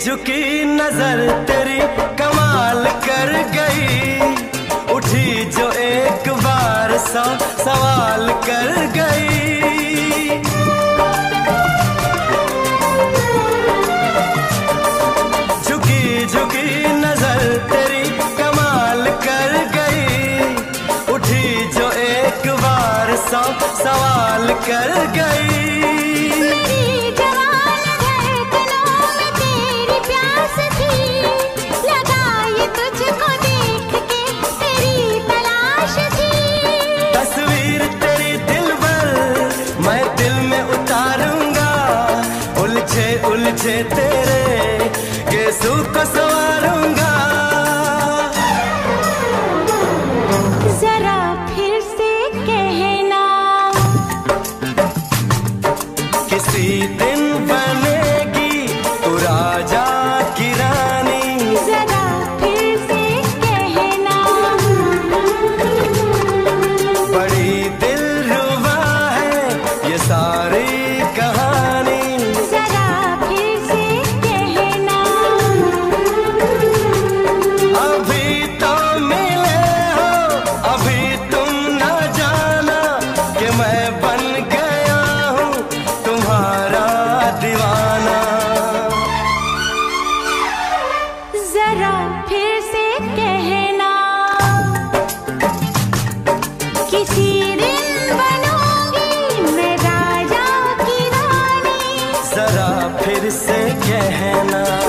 झुकी नज़र तेरी कमाल कर गई। उठी जो एक बार सा सवाल कर गई। झुकी झुकी नज़र तेरी कमाल कर गई। उठी जो एक बार सा सवाल कर गई। फिर से कहना।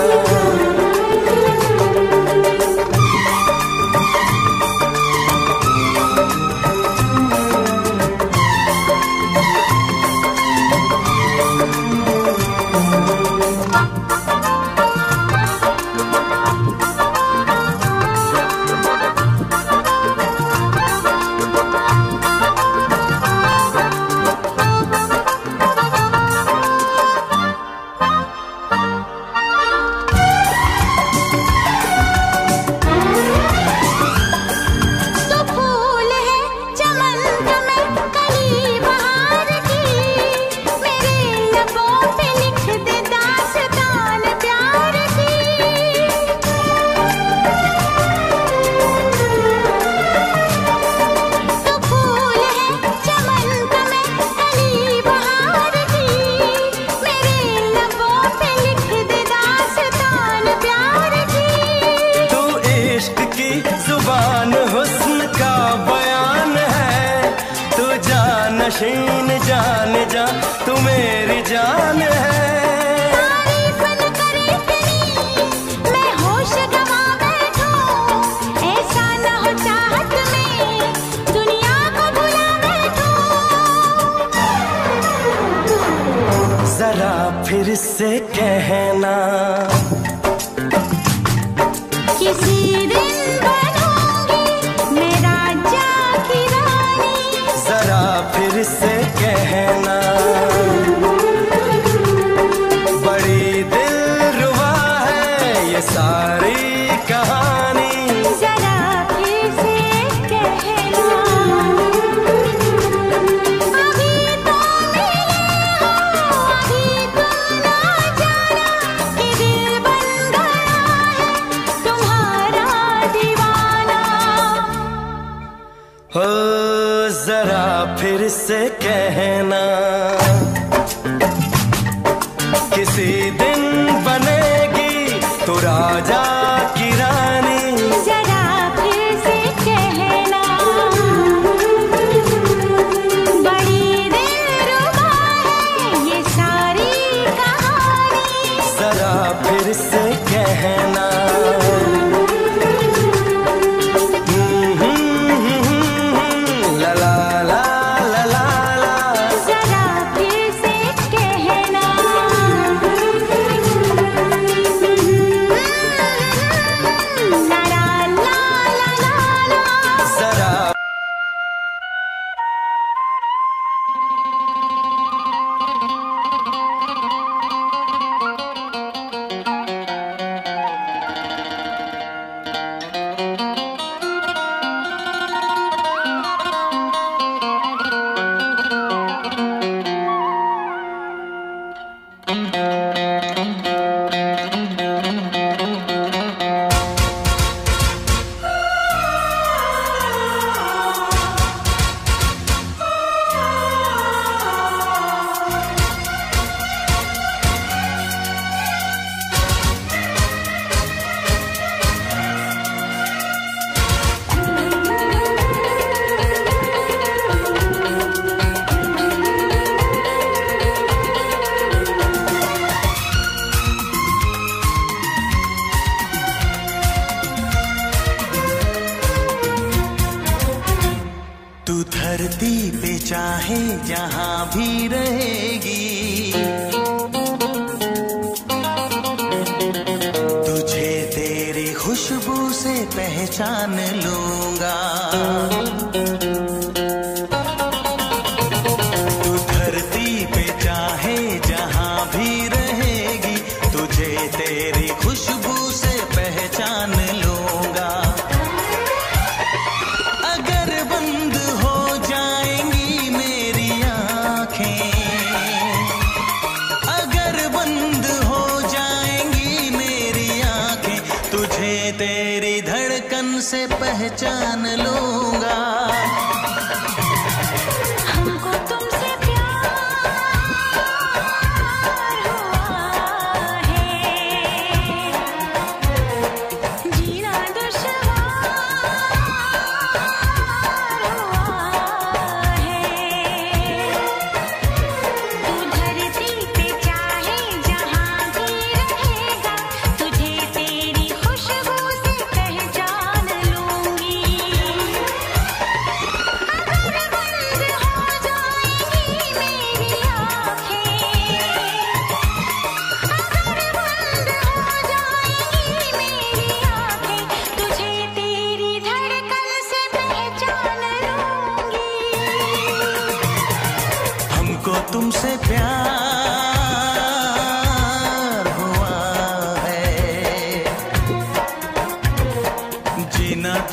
जाए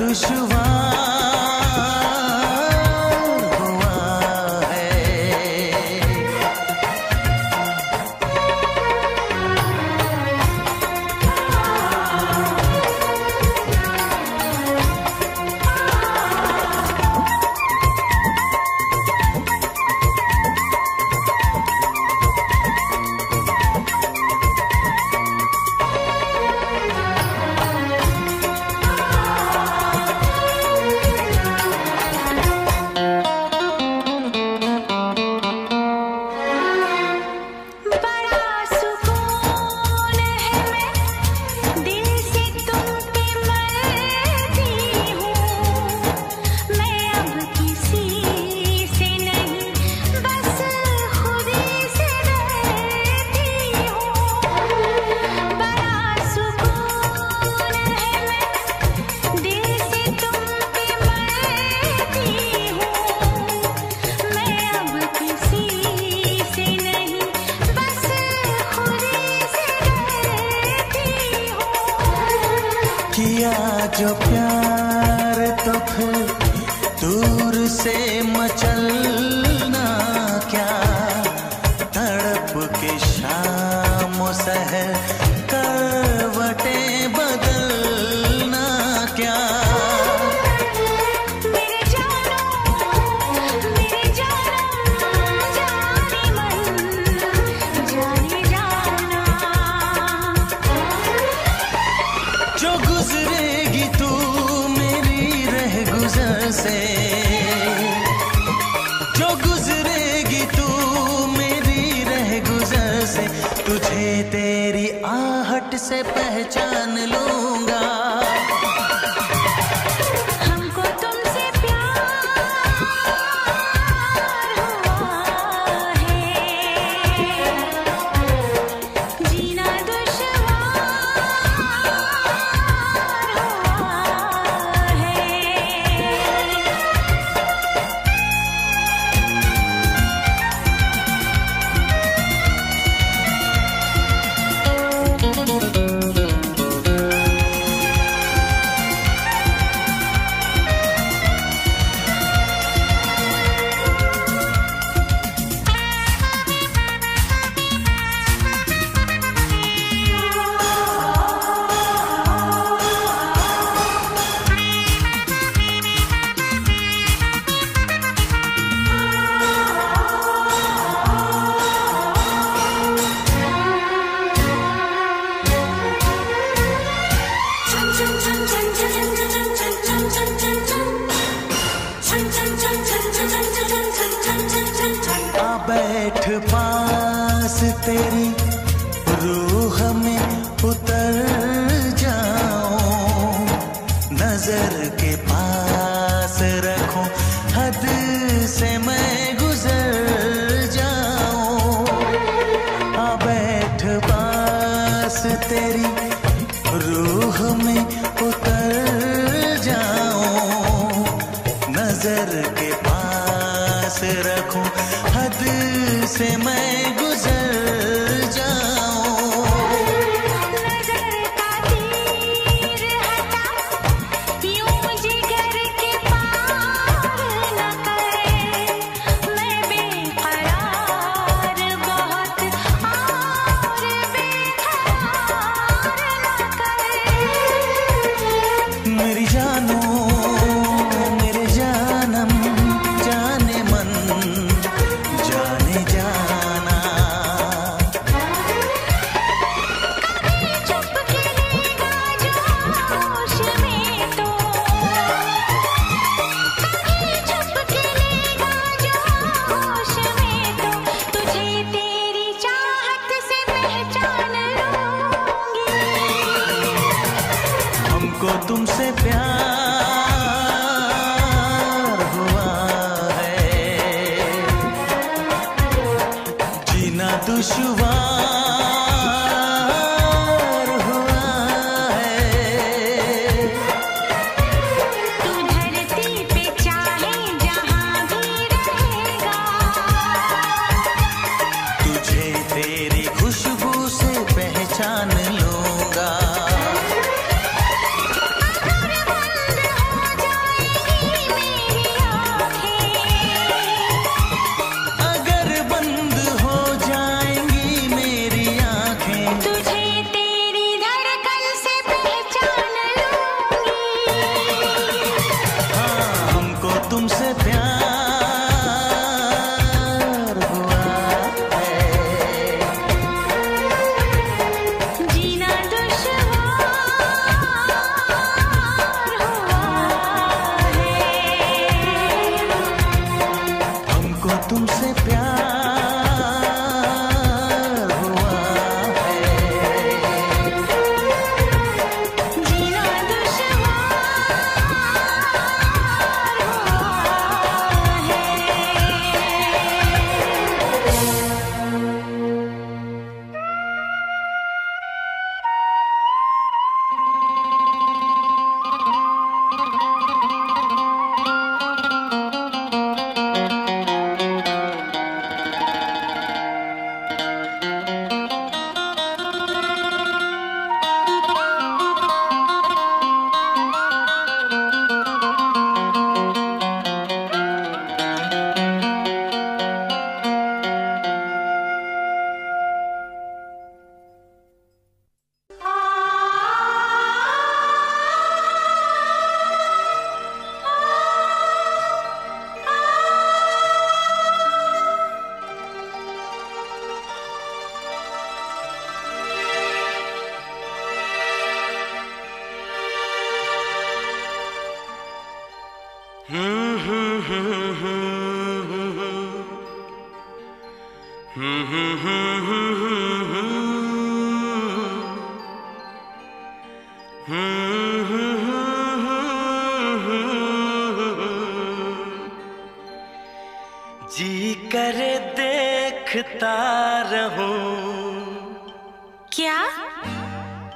你是 के शाम सहर तेरी रूह में उतर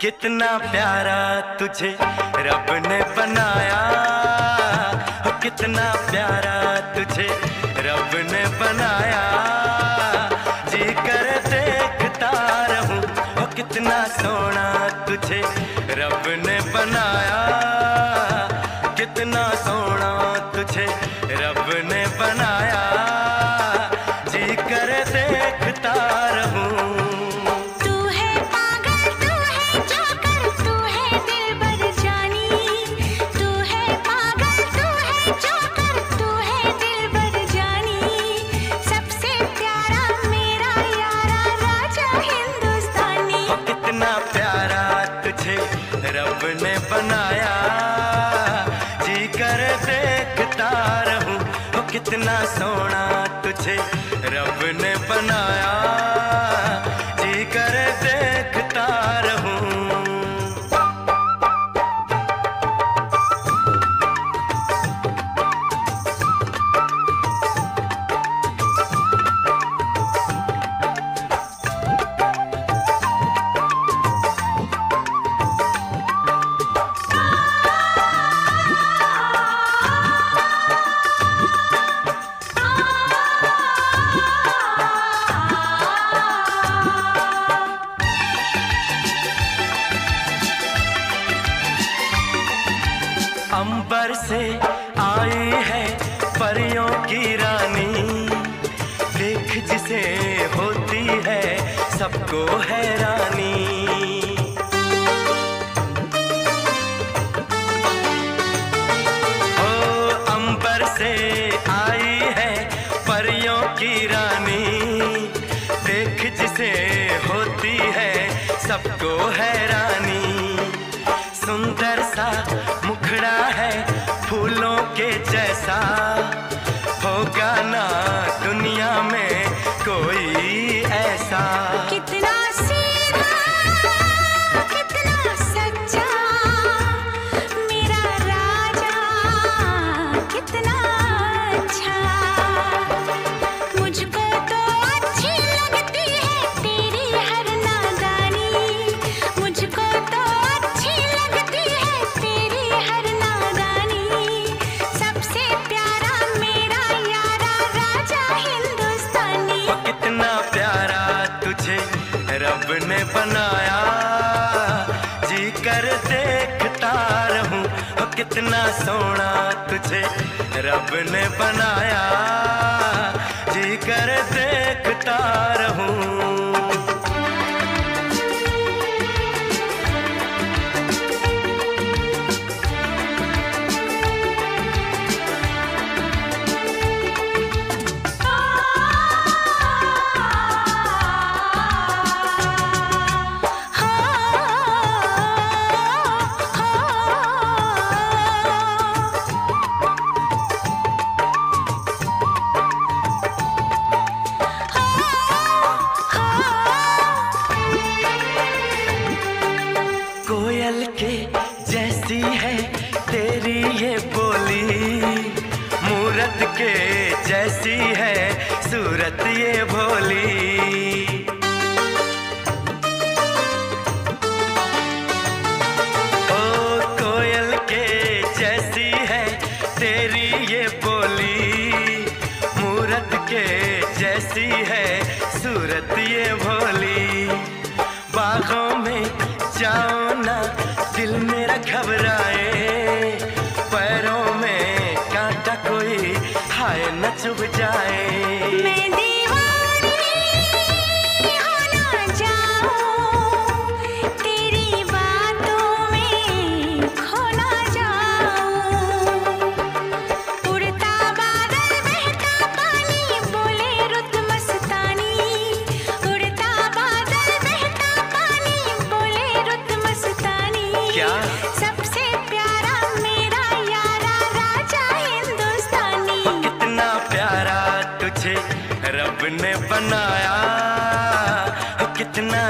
कितना प्यारा तुझे रब ने बनाया। कितना प्यारा तुझे रब ने बनाया। जी कर देखता रहूँ ओ कितना सोना तुझे रब ने बनाया। कितना सोना तुझे मुझे रब ने बनाया। इतना सोना तुझे रब ने बनाया। जी कर देखता रहूँ। जाए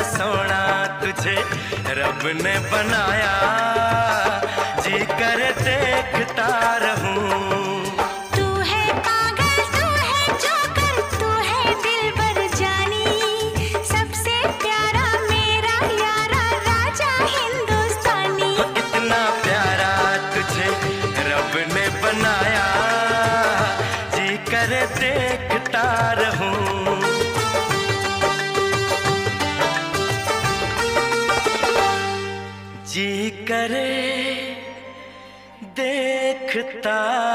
सोना तुझे रब ने बनाया। देखता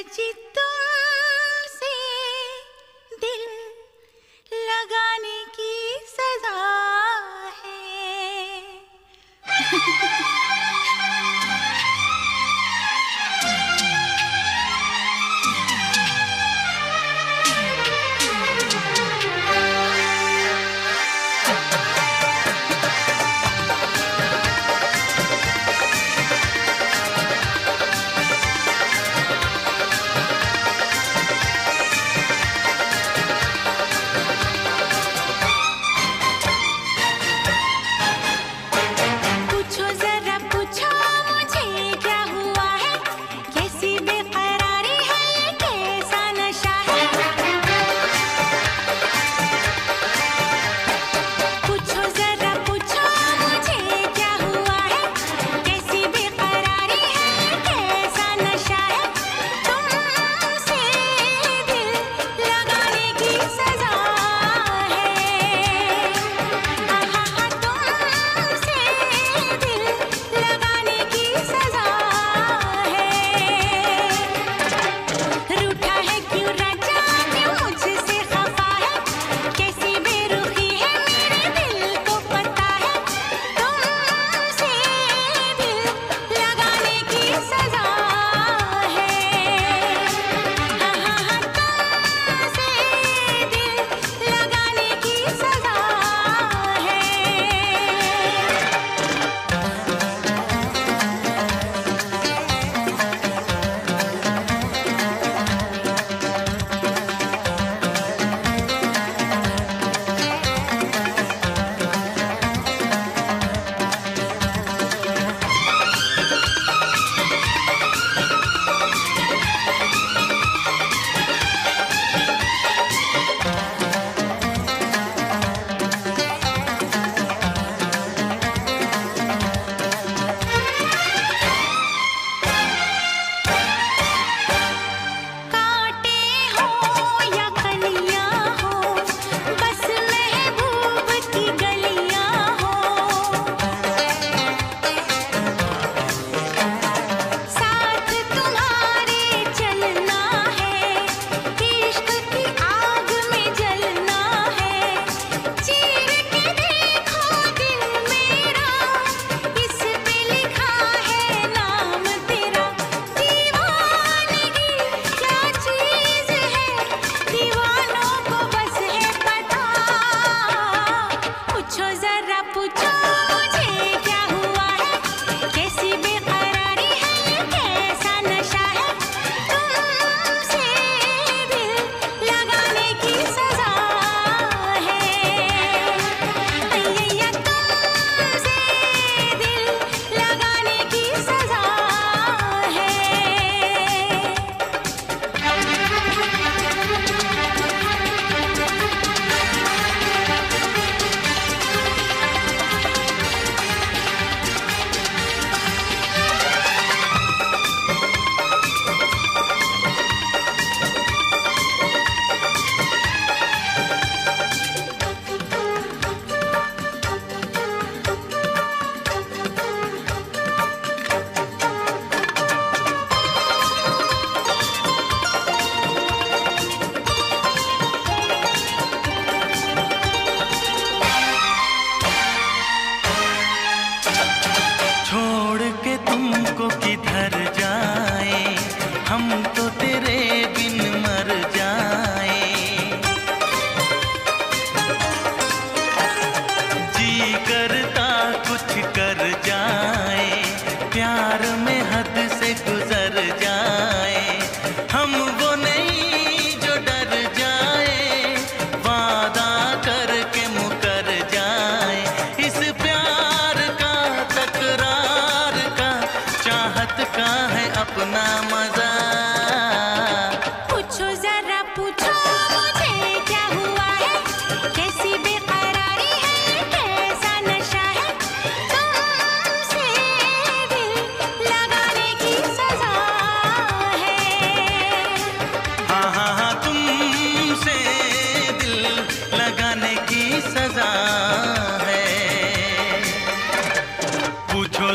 है राजा जी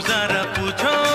जरा पूछो।